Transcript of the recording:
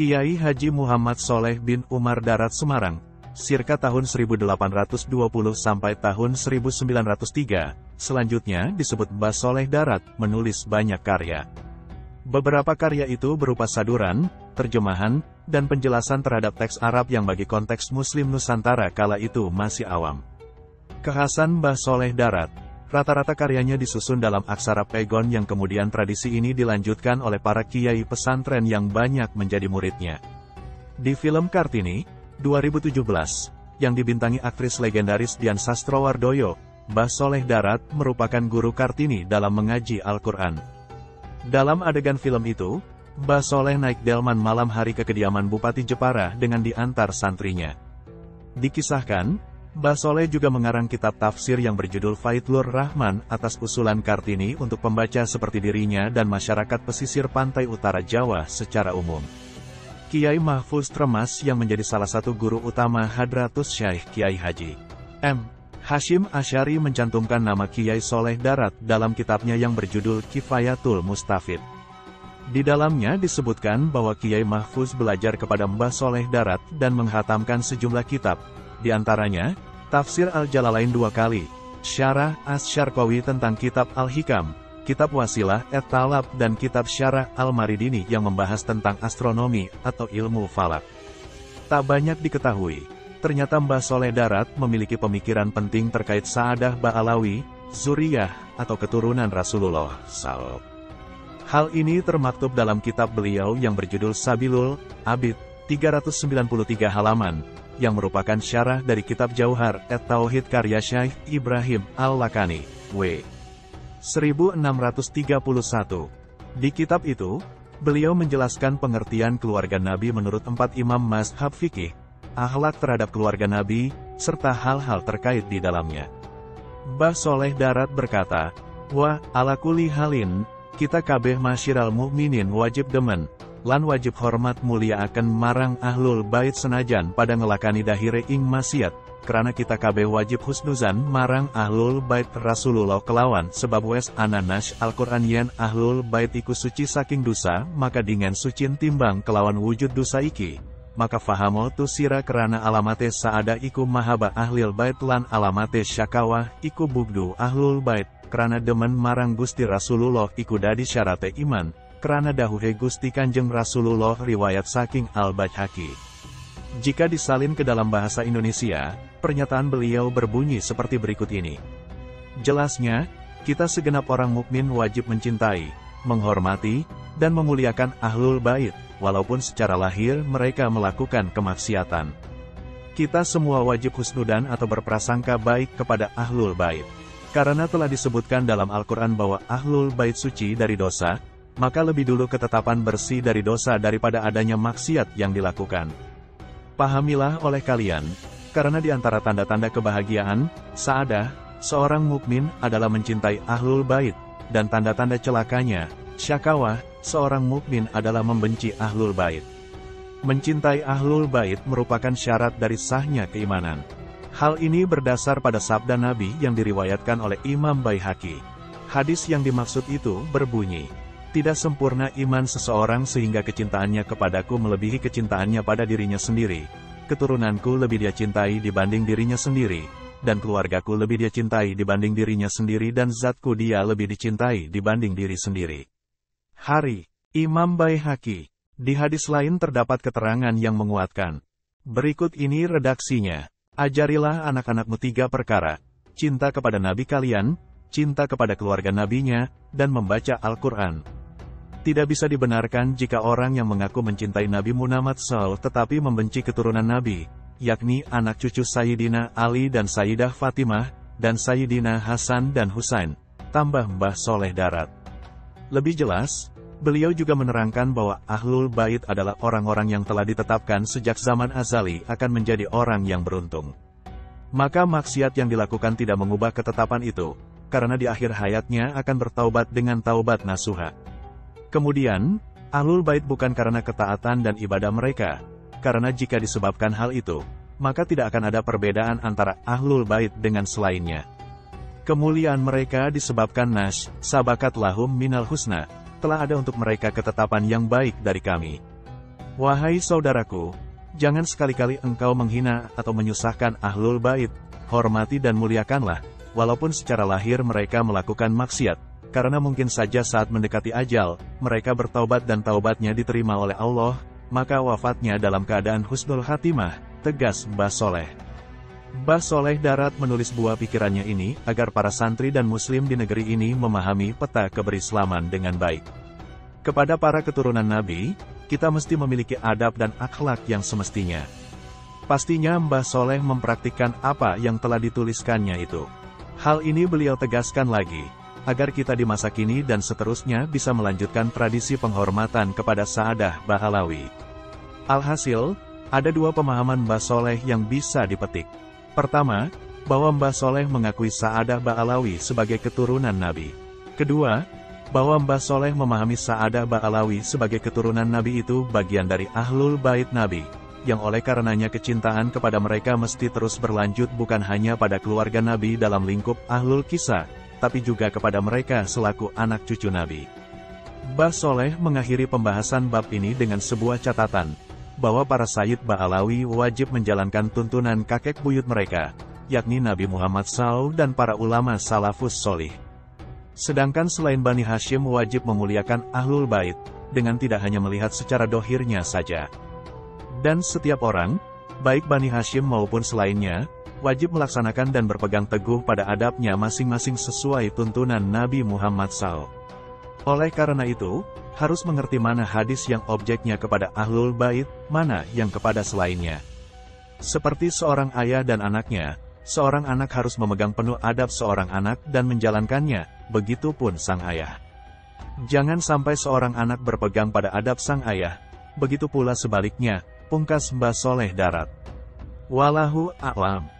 Kiai Haji Muhammad Soleh bin Umar Darat Semarang, circa tahun 1820 sampai tahun 1903, selanjutnya disebut Mbah Soleh Darat, menulis banyak karya. Beberapa karya itu berupa saduran, terjemahan, dan penjelasan terhadap teks Arab yang bagi konteks Muslim Nusantara kala itu masih awam. Kekhasan Mbah Soleh Darat Rata-rata karyanya disusun dalam aksara pegon yang kemudian tradisi ini dilanjutkan oleh para kiai pesantren yang banyak menjadi muridnya. Di film Kartini, 2017, yang dibintangi aktris legendaris Dian Sastrowardoyo, Mbah Soleh Darat merupakan guru Kartini dalam mengaji Al-Quran. Dalam adegan film itu, Mbah Soleh naik delman malam hari ke kediaman Bupati Jepara dengan diantar santrinya. Dikisahkan, Mbah Soleh juga mengarang kitab tafsir yang berjudul Faidlur Rahman atas usulan Kartini untuk pembaca seperti dirinya dan masyarakat pesisir pantai utara Jawa secara umum. Kiai Mahfuz Tremas yang menjadi salah satu guru utama Hadratus Syekh Kiai Haji M. Hashim Asyari mencantumkan nama Kiai Soleh Darat dalam kitabnya yang berjudul Kifayatul Mustafid. Di dalamnya disebutkan bahwa Kiai Mahfuz belajar kepada Mbah Soleh Darat dan menghatamkan sejumlah kitab, di antaranya, Tafsir Al-Jalalain dua kali, Syarah As-Syarqawi tentang Kitab Al-Hikam, Kitab Wasilah et Talab dan Kitab Syarah Al-Maridini yang membahas tentang astronomi atau ilmu falak. Tak banyak diketahui, ternyata Mbah Soleh Darat memiliki pemikiran penting terkait Sa'adah Ba'alawi, Zuriyah, atau keturunan Rasulullah SAW. Hal ini termaktub dalam kitab beliau yang berjudul Sabilul Abid, 393 halaman, yang merupakan syarah dari kitab Jauhar et Tauhid karya Syekh Ibrahim Al-Lakani, W. 1631. Di kitab itu, beliau menjelaskan pengertian keluarga Nabi menurut empat imam mazhab fikih, akhlak terhadap keluarga Nabi, serta hal-hal terkait di dalamnya. Mbah Soleh Darat berkata, Wah, ala kuli halin, kita kabeh masyiral mu'minin wajib demen, lan wajib hormat mulia akan marang ahlul bait senajan pada ngelakani dahire ing maksiat, karena kita kabeh wajib husnuzan marang ahlul bait Rasulullah kelawan sebab wes ananas Al-Quran yen ahlul bait iku suci saking dosa, maka dengan sucin timbang kelawan wujud dosa iki. Maka fahamo tu sira kerana alamate saada iku mahaba ahlil bait lan alamate syakawah iku bugdu ahlul bait, kerana demen marang Gusti Rasulullah iku dadi syarate iman, kerana dahuhe Gusti Kanjeng Rasulullah riwayat saking Al-Bajhaki. Jika disalin ke dalam bahasa Indonesia, pernyataan beliau berbunyi seperti berikut ini. Jelasnya, kita segenap orang mukmin wajib mencintai, menghormati, dan memuliakan ahlul bait, walaupun secara lahir mereka melakukan kemaksiatan. Kita semua wajib husnudan atau berprasangka baik kepada ahlul bait. Karena telah disebutkan dalam Al-Quran bahwa ahlul bait suci dari dosa, maka lebih dulu ketetapan bersih dari dosa daripada adanya maksiat yang dilakukan. Pahamilah oleh kalian, karena di antara tanda-tanda kebahagiaan, saadah, seorang mukmin adalah mencintai ahlul bait, dan tanda-tanda celakanya, syakawah, seorang mukmin adalah membenci ahlul bait. Mencintai ahlul bait merupakan syarat dari sahnya keimanan. Hal ini berdasar pada sabda Nabi yang diriwayatkan oleh Imam Baihaqi. Hadis yang dimaksud itu berbunyi, tidak sempurna iman seseorang sehingga kecintaannya kepadaku melebihi kecintaannya pada dirinya sendiri. Keturunanku lebih dia cintai dibanding dirinya sendiri, dan keluargaku lebih dia cintai dibanding dirinya sendiri dan zatku dia lebih dicintai dibanding diri sendiri. Hari, Imam Baihaqi. Di hadis lain terdapat keterangan yang menguatkan. Berikut ini redaksinya. Ajarilah anak-anakmu tiga perkara. Cinta kepada Nabi kalian, cinta kepada keluarga nabinya, dan membaca Al-Quran. Tidak bisa dibenarkan jika orang yang mengaku mencintai Nabi Muhammad SAW tetapi membenci keturunan Nabi, yakni anak cucu Sayyidina Ali dan Sayyidah Fatimah, dan Sayyidina Hasan dan Husain, tambah Mbah Soleh Darat. Lebih jelas, beliau juga menerangkan bahwa Ahlul Bait adalah orang-orang yang telah ditetapkan sejak zaman azali akan menjadi orang yang beruntung. Maka maksiat yang dilakukan tidak mengubah ketetapan itu, karena di akhir hayatnya akan bertaubat dengan taubat nasuha. Kemudian, Ahlul Bait bukan karena ketaatan dan ibadah mereka, karena jika disebabkan hal itu, maka tidak akan ada perbedaan antara Ahlul Bait dengan selainnya. Kemuliaan mereka disebabkan nas, sabakat lahum minal husna, telah ada untuk mereka ketetapan yang baik dari kami. Wahai saudaraku, jangan sekali-kali engkau menghina atau menyusahkan ahlul bait, hormati dan muliakanlah, walaupun secara lahir mereka melakukan maksiat, karena mungkin saja saat mendekati ajal, mereka bertaubat dan taubatnya diterima oleh Allah, maka wafatnya dalam keadaan husnul khatimah, tegas Mbah Soleh. Mbah Soleh Darat menulis buah pikirannya ini agar para santri dan muslim di negeri ini memahami peta keberislaman dengan baik. Kepada para keturunan Nabi, kita mesti memiliki adab dan akhlak yang semestinya. Pastinya Mbah Soleh mempraktikkan apa yang telah dituliskannya itu. Hal ini beliau tegaskan lagi, agar kita di masa kini dan seterusnya bisa melanjutkan tradisi penghormatan kepada Saadah Bahalawi. Alhasil, ada dua pemahaman Mbah Soleh yang bisa dipetik. Pertama, bahwa Mbah Soleh mengakui Saadah Bahalawi sebagai keturunan Nabi. Kedua, bahwa Mbah Soleh memahami Sa'adah Ba'alawi sebagai keturunan Nabi itu bagian dari Ahlul Bait Nabi, yang oleh karenanya kecintaan kepada mereka mesti terus berlanjut bukan hanya pada keluarga Nabi dalam lingkup Ahlul Kisah, tapi juga kepada mereka selaku anak cucu Nabi. Mbah Soleh mengakhiri pembahasan bab ini dengan sebuah catatan, bahwa para Sayyid Ba'alawi wajib menjalankan tuntunan kakek buyut mereka, yakni Nabi Muhammad SAW dan para ulama salafus solih. Sedangkan selain Bani Hashim wajib memuliakan Ahlul Bait, dengan tidak hanya melihat secara dohirnya saja. Dan setiap orang, baik Bani Hashim maupun selainnya, wajib melaksanakan dan berpegang teguh pada adabnya masing-masing sesuai tuntunan Nabi Muhammad SAW. Oleh karena itu, harus mengerti mana hadis yang objeknya kepada Ahlul Bait, mana yang kepada selainnya. Seperti seorang ayah dan anaknya, seorang anak harus memegang penuh adab seorang anak dan menjalankannya, begitupun sang ayah. Jangan sampai seorang anak berpegang pada adab sang ayah, begitu pula sebaliknya, pungkas Mbah Soleh Darat. Walahu a'lam.